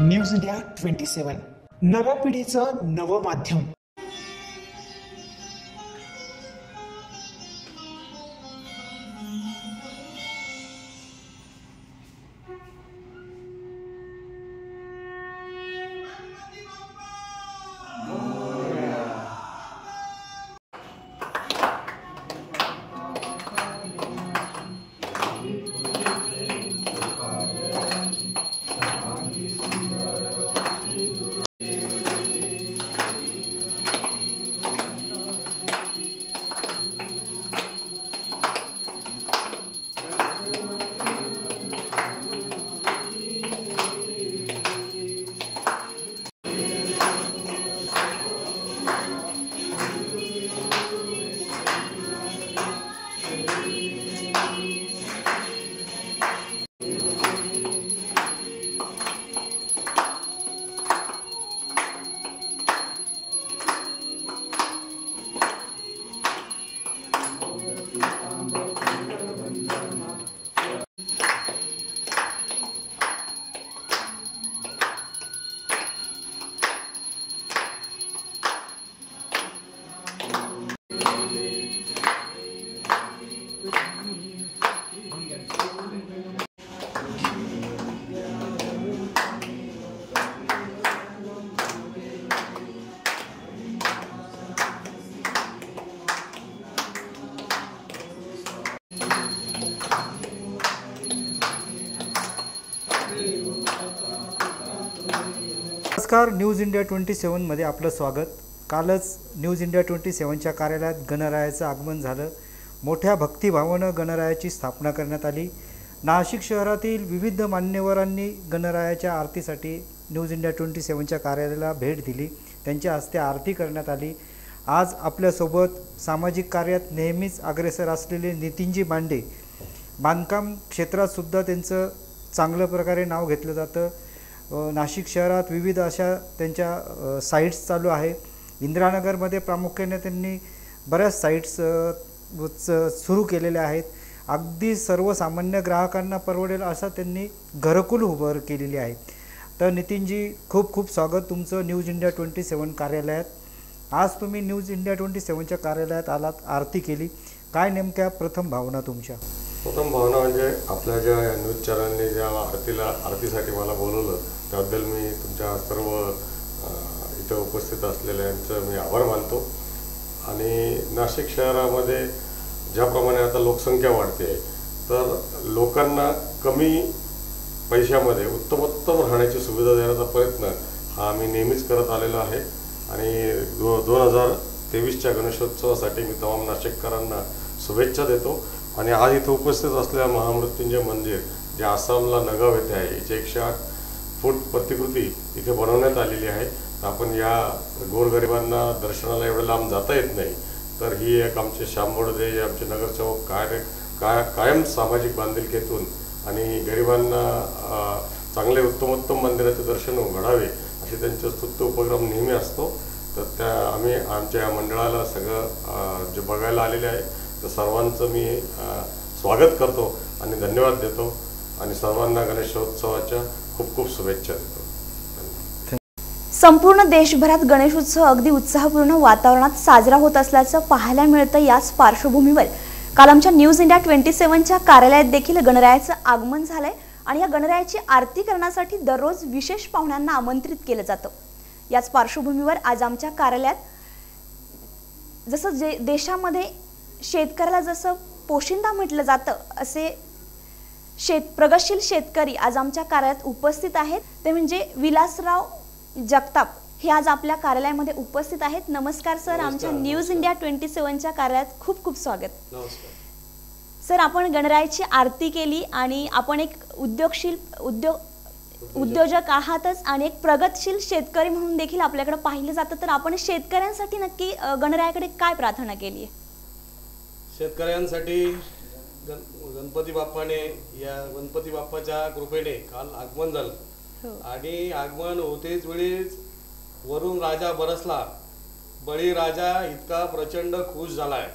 News India twenty सेवन. नव्या पिढीचं नवं माध्यम. नमस्कार न्यूज इंडिया ट्वेंटी सेवनमध्ये आपलं स्वागत. कालच न्यूज इंडिया ट्वेंटी सेवनच्या कार्यालयात गणरायाचं आगमन झालं. मोठ्या भक्तिभावानं गणरायाची स्थापना करण्यात आली. नाशिक शहरातील विविध मान्यवरांनी गणरायाच्या आरतीसाठी न्यूज इंडिया ट्वेंटी सेवनच्या कार्यालयाला भेट दिली. त्यांच्या हस्ते आरती करण्यात आली. आज आपल्यासोबत सामाजिक कार्यात नेहमीच अग्रेसर असलेले नितीनजी मांडे. बांधकाम क्षेत्रातसुद्धा त्यांचं चांगल्या प्रकारे नाव घेतलं जातं. नाशिक शहरात विविध अशा त्यांच्या साईट्स चालू आहे. इंदिरानगरमध्ये प्रामुख्याने त्यांनी बऱ्याच साईट्स च- सुरू केलेल्या आहेत. अगदी सर्वसामान्य ग्राहकांना परवडेल असा त्यांनी घरकुल उभं केलेली आहे. तर नितीनजी खूप खूप स्वागत तुमचं न्यूज इंडिया ट्वेंटी सेवन कार्यालयात. आज तुम्ही न्यूज इंडिया ट्वेंटी सेवनच्या कार्यालयात आलात आरती केली. काय नेमक्या प्रथम भावना तुमच्या? प्रथम भावना म्हणजे आपल्या ज्या न्यूज चॅनलने ज्या आरतीला आरतीसाठी मला बोलवलं त्याबद्दल मी तुमच्या सर्व इथं उपस्थित असलेल्यांचं मी आभार मानतो. आणि नाशिक शहरामध्ये ज्याप्रमाणे आता लोकसंख्या वाढते आहे तर लोकांना कमी पैशामध्ये उत्तमोत्तम राहण्याची सुविधा देण्याचा प्रयत्न हा आम्ही नेहमीच करत आलेलो आहे. आणि दो दोन हजार तेवीसच्या गणेशोत्सवासाठी मी तमाम नाशिककरांना शुभेच्छा देतो. आणि आज इथं उपस्थित असलेल्या महामृत्युंजय मंदिर जे आसामला नगाव येथे आहे याची एकशे आठ फूट प्रतिकृती इथे बनवण्यात आलेली आहे. आपण या गोरगरिबांना दर्शनाला एवढं लांब जाता येत नाही तर ही एक आमचे शांबोडदे आमचे नगरसेवक काय काय कायम सामाजिक बांधिलकीतून आणि गरिबांना चांगले उत्तमोत्तम मंदिराचे दर्शन घडावे असे त्यांचे स्तुत्य उपक्रम नेहमी असतो. तर त्या आम्ही आमच्या या मंडळाला सगळं जे बघायला आलेले आहे तर सर्वांचं मी स्वागत करतो आणि धन्यवाद देतो. आणि सर्वांना गणेशोत्सवाच्या खूप खूप शुभेच्छा देतो. संपूर्ण देशभरात गणेशोत्सव अगदी उत्साहपूर्ण वातावरणात साजरा होत असल्याचं पाहायला मिळतं याच पार्श्वभूमीवर. काल आमच्या न्यूज इंडिया ट्वेंटी सेवनच्या कार्यालयात देखील गणरायाचं आगमन झालंय आणि या गणरायाची आरती करण्यासाठी दररोज विशेष पाहुण्यांना आमंत्रित केलं जातं. याच पार्श्वभूमीवर आज आमच्या कार्यालयात जसं जे देशामध्ये शेतकऱ्याला जसं पोशिंदा म्हटलं जातं असे शेत प्रगतशील शेतकरी आज आमच्या कार्यालयात उपस्थित आहेत. ते म्हणजे विलासराव जगताप हे आज आपल्या कार्यालयामध्ये उपस्थित आहेत. नमस्कार सर. आमच्या न्यूज इंडिया ट्वेंटी सेवनच्या कार्यालयात खूप खूप स्वागत. सर आपण गणरायाची आरती केली आणि आपण एक उद्योगशील उद्योग उद्योजक. आहातच आणि एक प्रगतशील शेतकरी म्हणून देखील आपल्याकडे पाहिलं जातं. तर आपण शेतकऱ्यांसाठी नक्की गणरायाकडे काय प्रार्थना केली आहे? शेतकऱ्यांसाठी गण गणपती बाप्पाने या गणपती बाप्पाच्या कृपेने काल आगमन झालं. आणि आगमन होतेच वेळीच वरून राजा बरसला. बळी राजा इतका प्रचंड खुश झालाय.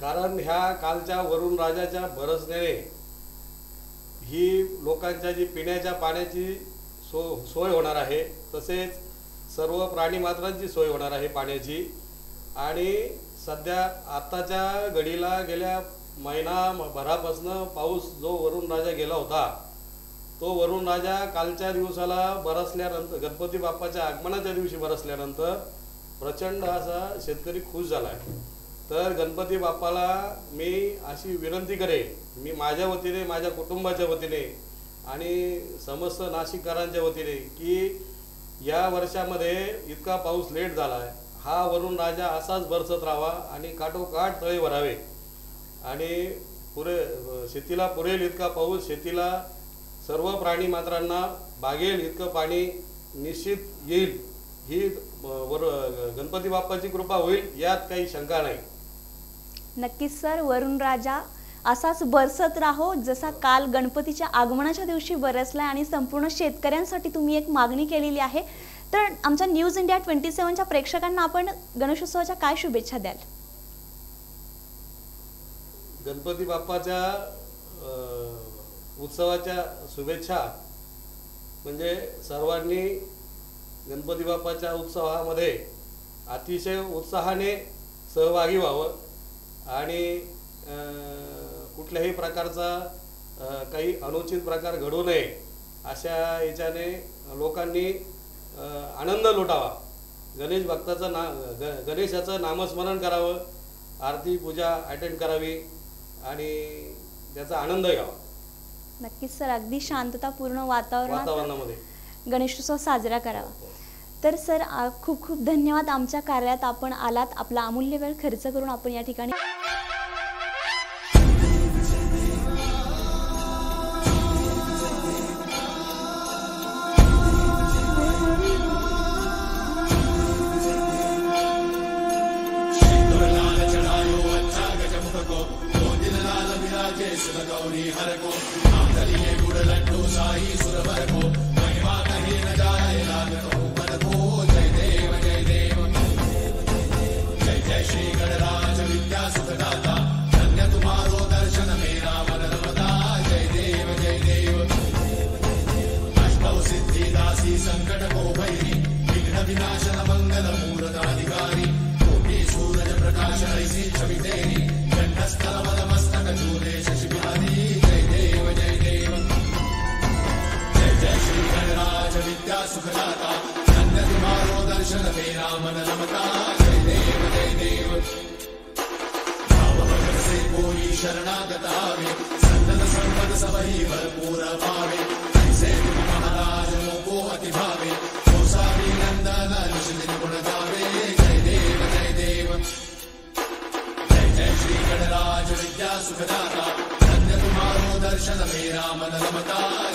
कारण ह्या कालच्या वरुण राजाच्या बरसण्याने ही लोकांच्या जी पिण्याच्या पाण्याची सो सोय होणार आहे तसेच सर्व प्राणी मात्रांची सोय होणार आहे पाण्याची. आणि सध्या आत्ताच्या घडीला गेल्या महिना भरापासनं पाऊस जो वरुण राजा गेला होता तो वरुण राजा कालच्या दिवसाला बरसल्यानंतर गणपती बाप्पाच्या आगमनाच्या दिवशी बरसल्यानंतर प्रचंड असा शेतकरी खुश झाला आहे तर गणपती बाप्पाला मी अशी विनंती करेन मी माझ्या वतीने माझ्या कुटुंबाच्या वतीने आणि समस्त नाशिककरांच्या वतीने की या वर्षामध्ये इतका पाऊस लेट झाला आहे हा वरुण राजा असाच बरसत राहावा आणि काठोकाठ तळे भरावे. आणि पुरे शेतीला पुरेल इतका पाऊस शेतीला सर्व प्राणी मात्रांना बागेल इतकं पाणी निश्चित येईल. ही वर गणपती बाप्पाची कृपा होईल यात काही शंका नाही. नक्कीच सर. वरुण राजा असाच बरसत राहो जसा काल गणपतीच्या आगमनाच्या दिवशी बरसला आणि संपूर्ण शेतकऱ्यांसाठी तुम्ही एक मागणी केलेली आहे. तर आमच्या न्यूज इंडिया ट्वेंटी सेवनच्या प्रेक्षकांना आपण गणेशोत्सवाच्या काय शुभेच्छा द्याल? गणपती बाप्पाच्या उत्सवाच्या शुभेच्छा म्हणजे सर्वांनी गणपती बाप्पाच्या उत्सवामध्ये अतिशय उत्साहाने सहभागी व्हावं आणि कुठल्याही प्रकारचा काही अनुचित प्रकार घडू नये अशा याच्याने लोकांनी आनंद लुटावा. गणेश भक्ताचं ना ग गणेशाचं नामस्मरण करावं आरती पूजा अटेंड करावी आणि त्याचा आनंद घ्यावा. नक्कीच सर अगदी शांततापूर्ण वातावरणामध्ये. गणेशोत्सव साजरा करावा. तर सर खूप खूप धन्यवाद. आमच्या कार्यात आपण आलात. आपला अमूल्य वेळ खर्च करून आपण या ठिकाणी रामन रमता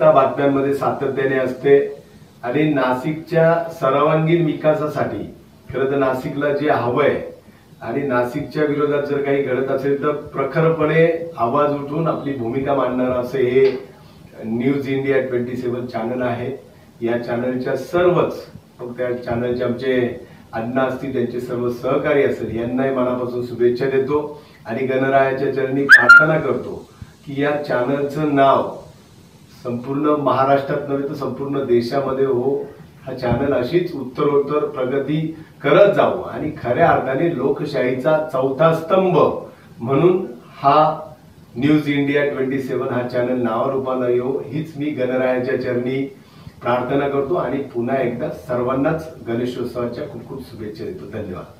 आवश्यकता बातम्यांमध्ये सातत्याने असते. आणि नाशिकच्या सर्वांगीण विकासासाठी खरं तर नाशिकला जे हवंय आणि नाशिकच्या विरोधात जर काही घडत असेल तर प्रखरपणे आवाज उठून आपली भूमिका मांडणार असं हे News India twenty seven channel आहे. या चॅनलच्या सर्वच मग त्या चॅनलचे आमचे अण्णा असतील त्यांचे सर्व सहकारी असेल यांनाही मनापासून शुभेच्छा देतो. आणि गणरायाच्या चरणी प्रार्थना करतो की या चॅनलचं नाव संपूर्ण महाराष्ट्रात नव्हे तर संपूर्ण देशामध्ये हो हा चॅनल अशीच उत्तरोत्तर प्रगती करत जाऊ आणि खऱ्या अर्थाने लोकशाहीचा चौथा स्तंभ म्हणून हा न्यूज इंडिया ट्वेंटी सेव्हन हा चॅनल नावारूपाला येऊ हो. हीच मी गणरायाच्या चरणी प्रार्थना करतो. आणि पुन्हा एकदा सर्वांनाच गणेशोत्सवाच्या खूप खूप शुभेच्छा देतो. धन्यवाद.